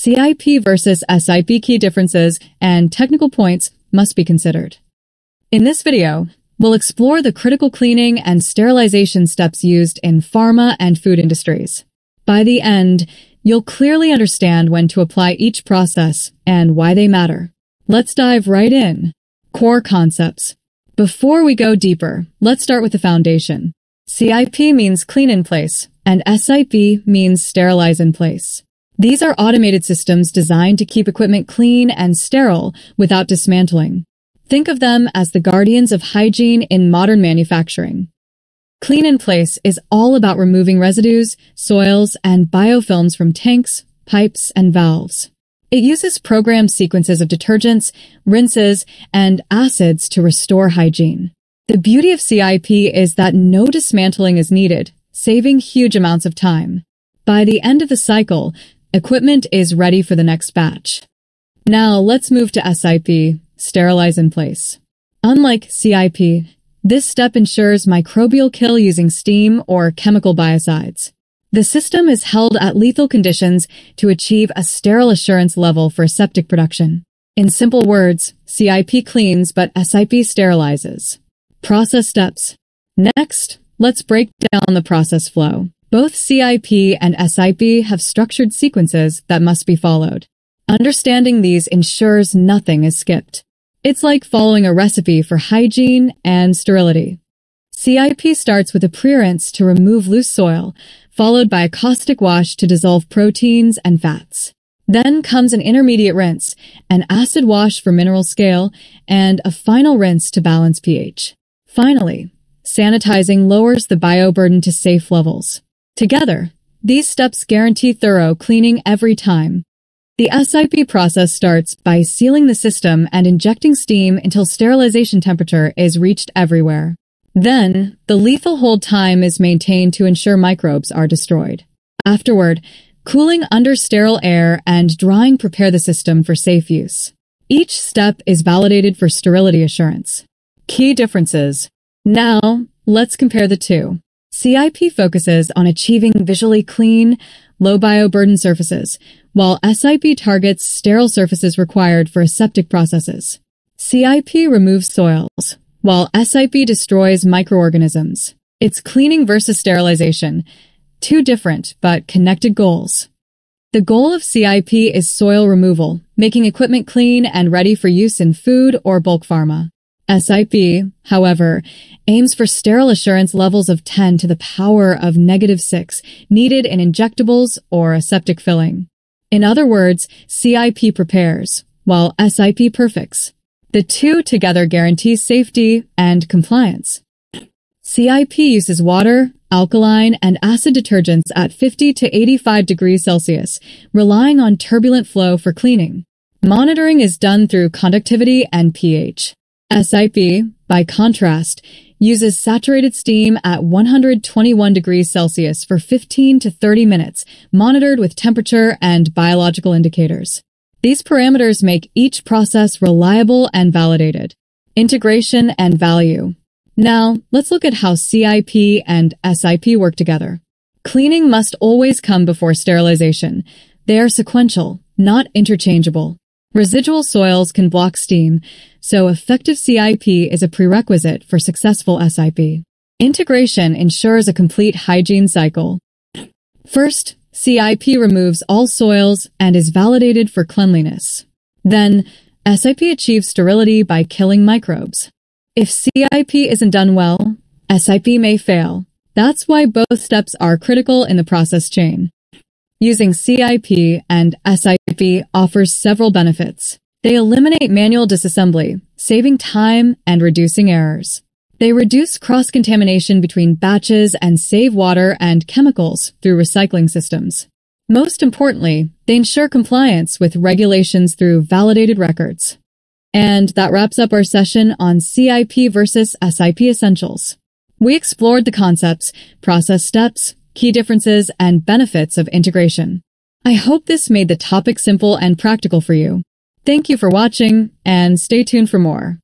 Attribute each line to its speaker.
Speaker 1: CIP versus SIP key differences and technical points must be considered. In this video, we'll explore the critical cleaning and sterilization steps used in pharma and food industries. By the end, you'll clearly understand when to apply each process and why they matter. Let's dive right in. Core concepts. Before we go deeper, let's start with the foundation. CIP means clean in place, and SIP means sterilize in place. These are automated systems designed to keep equipment clean and sterile without dismantling. Think of them as the guardians of hygiene in modern manufacturing. Clean in place is all about removing residues, soils, and biofilms from tanks, pipes, and valves. It uses programmed sequences of detergents, rinses, and acids to restore hygiene. The beauty of CIP is that no dismantling is needed, saving huge amounts of time. By the end of the cycle, Equipment is ready for the next batch. Now let's move to SIP, sterilize in place. Unlike CIP, this step ensures microbial kill using steam or chemical biocides. The system is held at lethal conditions to achieve a sterile assurance level for aseptic production. In simple words, CIP cleans but SIP sterilizes. Process steps. Next, let's break down the process flow. Both CIP and SIP have structured sequences that must be followed. Understanding these ensures nothing is skipped. It's like following a recipe for hygiene and sterility. CIP starts with a pre-rinse to remove loose soil, followed by a caustic wash to dissolve proteins and fats. Then comes an intermediate rinse, an acid wash for mineral scale, and a final rinse to balance pH. Finally, sanitizing lowers the bioburden to safe levels. Together, these steps guarantee thorough cleaning every time. The SIP process starts by sealing the system and injecting steam until sterilization temperature is reached everywhere. Then, the lethal hold time is maintained to ensure microbes are destroyed. Afterward, cooling under sterile air and drying prepare the system for safe use. Each step is validated for sterility assurance. Key differences. Now, let's compare the two. CIP focuses on achieving visually clean, low bioburden surfaces, while SIP targets sterile surfaces required for aseptic processes. CIP removes soils, while SIP destroys microorganisms. It's cleaning versus sterilization, two different but connected goals. The goal of CIP is soil removal, making equipment clean and ready for use in food or bulk pharma. SIP, however, aims for sterile assurance levels of 10 to the power of negative 6 needed in injectables or aseptic filling. In other words, CIP prepares, while SIP perfects. The two together guarantee safety and compliance. CIP uses water, alkaline, and acid detergents at 50 to 85 degrees Celsius, relying on turbulent flow for cleaning. Monitoring is done through conductivity and pH. SIP, by contrast, uses saturated steam at 121 degrees Celsius for 15 to 30 minutes, monitored with temperature and biological indicators. These parameters make each process reliable and validated. Integration and value. Now, let's look at how CIP and SIP work together. Cleaning must always come before sterilization. They are sequential, not interchangeable. Residual soils can block steam, so effective CIP is a prerequisite for successful SIP. Integration ensures a complete hygiene cycle. First, CIP removes all soils and is validated for cleanliness. Then, SIP achieves sterility by killing microbes. If CIP isn't done well, SIP may fail. That's why both steps are critical in the process chain. Using CIP and SIP offers several benefits. They eliminate manual disassembly, saving time and reducing errors. They reduce cross-contamination between batches and save water and chemicals through recycling systems. Most importantly, they ensure compliance with regulations through validated records. And that wraps up our session on CIP versus SIP essentials. We explored the concepts, process steps, key differences, and benefits of integration. I hope this made the topic simple and practical for you. Thank you for watching, and stay tuned for more.